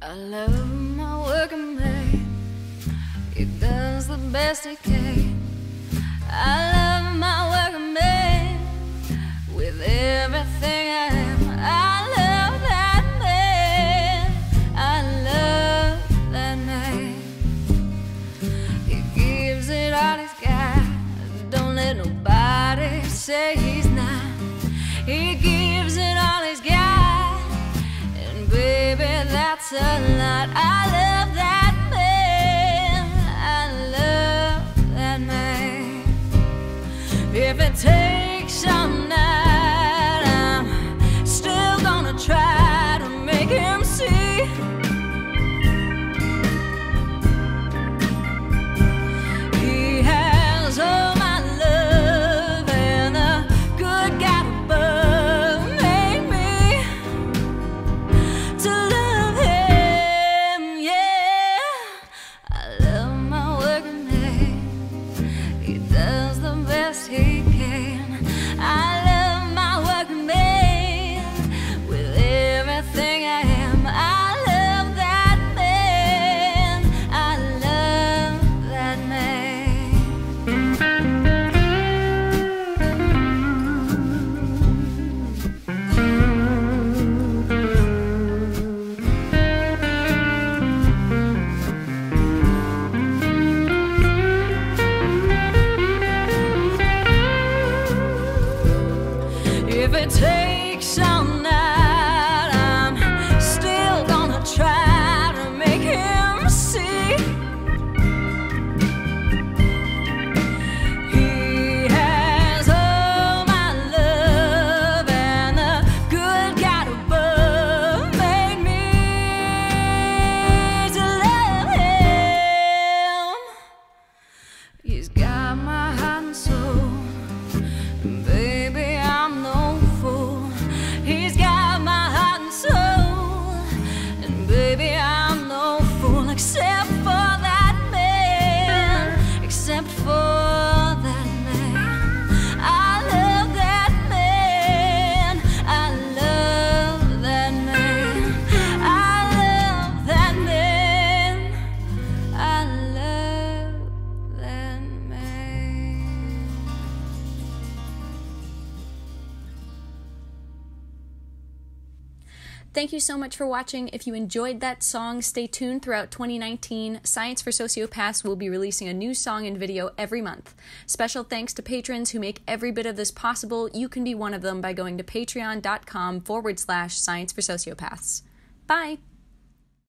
I love my working man. He does the best he can. I love my working man with everything I am. I love that man. I love that man. He gives it all he's got. Don't let nobody say lot. I love that man. I love that man. If it takes all night, If it Thank you so much for watching. If you enjoyed that song, stay tuned throughout 2019. Science for Sociopaths will be releasing a new song and video every month. Special thanks to patrons who make every bit of this possible. You can be one of them by going to patreon.com forward slash science for sociopaths. Bye.